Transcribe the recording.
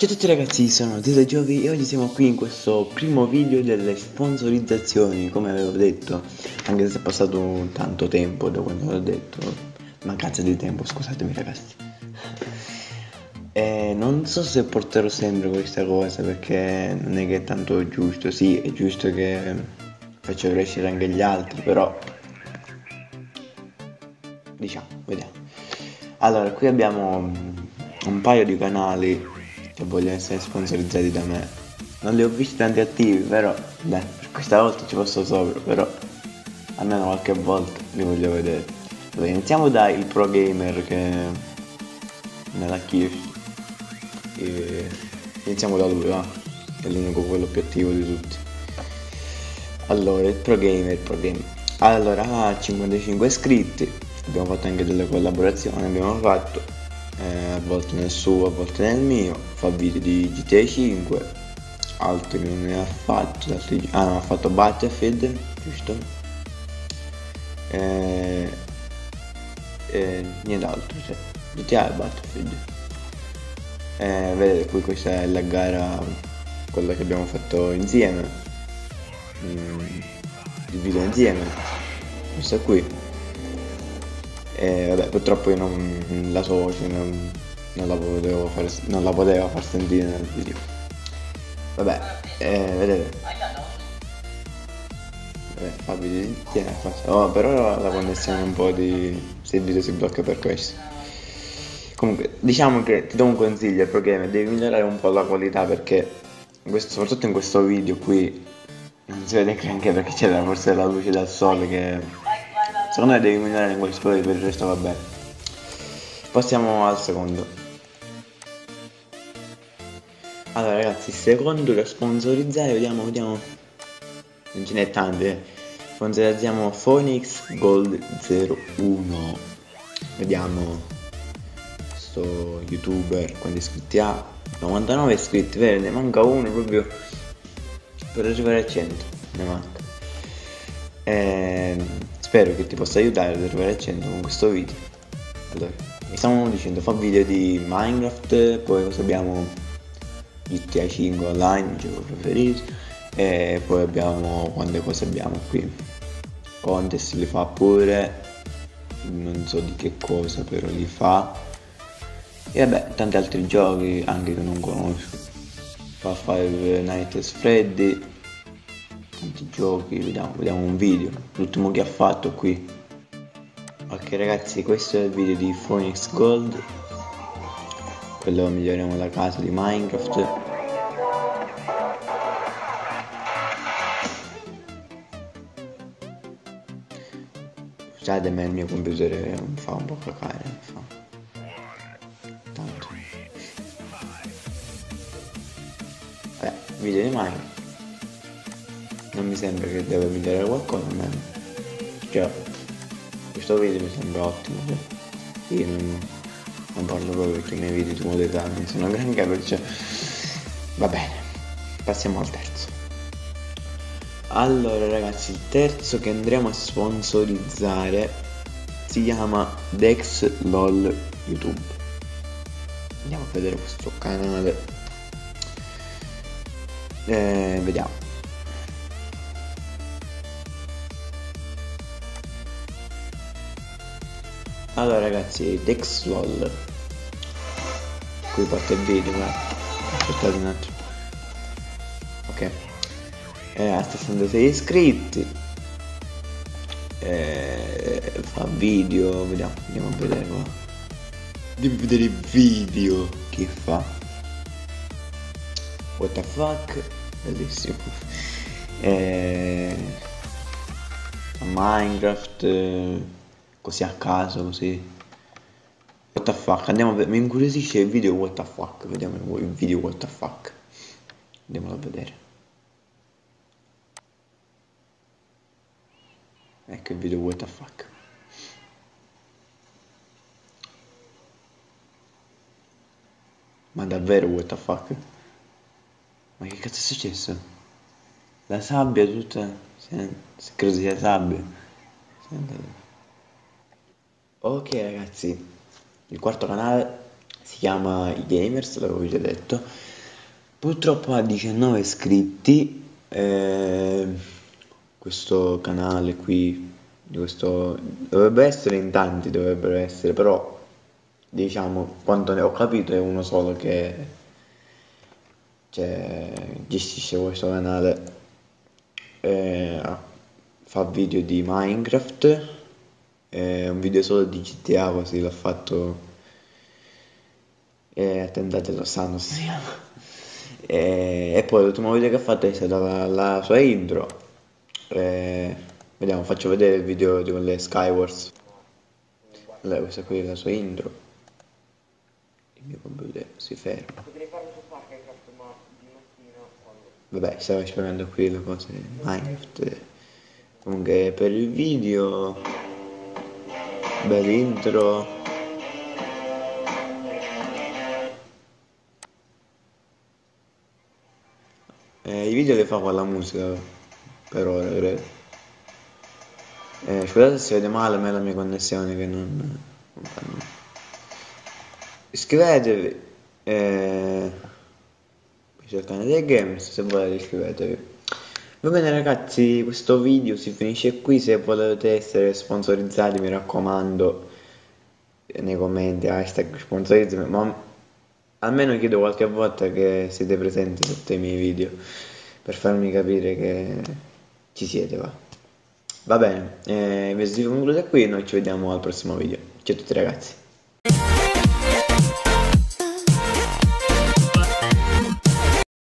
Ciao a tutti ragazzi, sono Tito Giovi e oggi siamo qui in questo primo video delle sponsorizzazioni, come avevo detto, anche se è passato tanto tempo da quando l'ho detto, mancanza di tempo, scusatemi ragazzi. E non so se porterò sempre questa cosa perché non è che è tanto giusto, sì, è giusto che faccio crescere anche gli altri, però diciamo, vediamo. Allora, qui abbiamo un paio di canali che vogliono essere sponsorizzati da me. Non li ho visti tanti attivi, però beh, per questa volta ci posso sopra, però almeno qualche volta li voglio vedere. Allora, iniziamo dal Pro Gamer che l'ha chiesto. E iniziamo da lui, va. È l'unico quello più attivo di tutti. Allora, il Pro Gamer, il Pro Gamer. Allora, ha 55 iscritti, abbiamo fatto anche delle collaborazioni, abbiamo fatto eh, a volte nel suo, a volte nel mio, fa video di GTA 5, altri non ne ha fatto, altri, ah no, ha fatto Battlefield, giusto? Eh, eh, nient'altro, cioè, GTA e Battlefield. Eh, vedete qui questa è la gara, quella che abbiamo fatto insieme, mm, il video insieme, questa qui e vabbè, purtroppo io non la so voce non, non, la potevo far, non la potevo far sentire nel video. Vabbè, eh, vedete. Vabbè, Fabio tiene qua. Oh, però la connessione un po' di. se il video si blocca per questo. Comunque, diciamo che ti do un consiglio al programma, devi migliorare un po' la qualità perché questo, soprattutto in questo video qui non si vede anche perché c'è forse la luce del sole che Secondo me devi migliorare in questo per il resto va bene. Passiamo al secondo. Allora ragazzi, secondo da sponsorizzare, vediamo, vediamo. Non ce n'è tante. Eh. Sponsorizziamo Phoenix Gold 01. Vediamo questo youtuber quanti iscritti ha. 99 iscritti, vero? Ne manca uno proprio per arrivare a 100. Ne manca. Ehm Spero che ti possa aiutare ad arrivare al 100 con questo video. Allora, mi stavamo dicendo, fa video di Minecraft, poi cosa abbiamo GTA 5 online, il gioco preferito, e poi abbiamo quante cose abbiamo qui. Contest li fa pure, non so di che cosa però li fa. E vabbè, tanti altri giochi anche che non conosco. Fa Five Nights Freddy, tanti giochi, vediamo, vediamo un video, l'ultimo che ha fatto qui. Ok ragazzi, questo è il video di Phoenix Gold, quello miglioriamo la casa di Minecraft. Scusate ma il mio computer fa un po' cacare, fa. Tanto. Vabbè, video di Minecraft non mi sembra che deve migliorare qualcosa a me cioè questo video mi sembra ottimo cioè. io non, non, parlo proprio perché i miei video di modalità non sono granché perciò va bene passiamo al terzo. Allora ragazzi il terzo che andremo a sponsorizzare si chiama Dex LOL YouTube. Andiamo a vedere questo canale. Eh, vediamo allora ragazzi Dexlol qui parte il video ma aspettate un attimo. Ok. Eh, ha 66 iscritti. Eh, fa video vediamo andiamo a vedere qua andiamo a vedere il video. Che fa? What the fuck? Bellissimo. Eh, Minecraft eh, così a caso, così. What the fuck, andiamo a vedere, mi incuriosisce il video what the fuck, vediamo il video what the fuck. Andiamolo a vedere. Ecco il video what the fuck. Ma davvero what the fuck? Ma che cazzo è successo? La sabbia tutta... Credo sia sabbia. Senta. Ok ragazzi, il quarto canale si chiama I Gamers, l'avevo già detto, purtroppo ha 19 iscritti eh, questo canale qui questo dovrebbe essere in tanti dovrebbero essere però diciamo quanto ne ho capito è uno solo che cioè, gestisce questo canale eh, fa video di Minecraft eh, un video solo di GTA così l'ha fatto e attentate lo sanno si chiama e, e, poi l'ultimo video che ha fatto è stata la, la sua intro. E, vediamo faccio vedere il video di quelle Skywars. Allora, questa qui è la sua intro. Il mio computer si ferma. Potrei farlo su Minecraft ma di mattina quando vabbè stavo spiegando qui le cose Minecraft. Comunque per il video bel intro Eh, I video li fa con la musica, per ora, credo. Eh, scusate se vede male, ma è la mia connessione che non, non fa nulla. Iscrivetevi. Eh, c'è il canale dei gamers, se volete iscrivetevi. Va bene ragazzi, questo video si finisce qui, se volete essere sponsorizzati mi raccomando nei commenti hashtag sponsorizzami, ma almeno chiedo qualche volta che siete presenti sotto i miei video per farmi capire che ci siete va. Va bene, eh, vi conclude qui e noi ci vediamo al prossimo video. Ciao a tutti ragazzi.